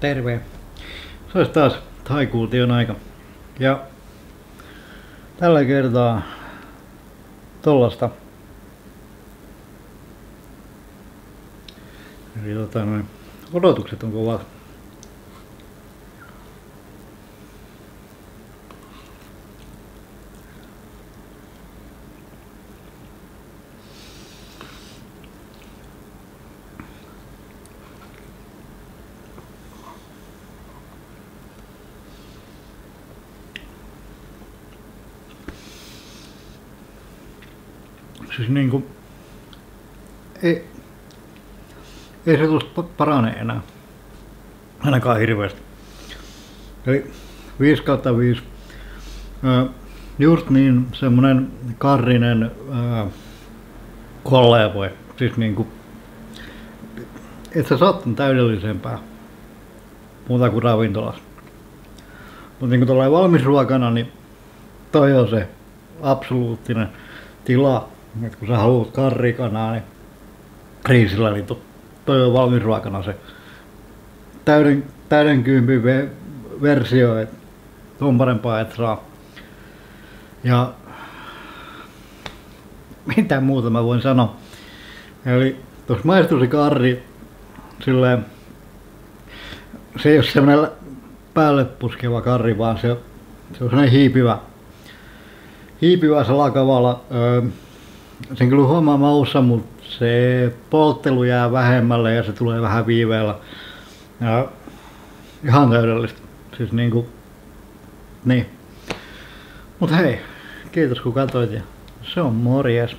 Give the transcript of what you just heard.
Terve. Se olisi taas taikuution aika. Ja tällä kertaa tollasta. Eli tota, odotukset on kovat. Siis niinku, ei, ei se tuosta parane enää. Ainakaan hirveästi. Eli 5 kautta 5. Just niin semmonen karrinen kollevoe. Siis niinku, et sä saat täydellisempää muuta kuin ravintolassa. Mutta niinku tuollainen valmisruokana, niin toi on se absoluuttinen tila et kun sä haluat karrikanaa, niin riisillä, niin to, toi on valmisruokana se täyden, täyden kympin ve, versio, että on parempaa et saa. Ja mitä muuta mä voin sanoa. Eli tuossa maistui se karri silleen, se ei ole semmoinen päälle puskeva karri, vaan se, se on semmoinen hiipivä, hiipivä salakavalla. Öö, sen kyllä huomaa maussa, mutta se polttelu jää vähemmälle ja se tulee vähän viiveellä. Ja ihan täydellistä. Siis niinku, niin. Mut hei, kiitos kun katsoit ja se on morjes.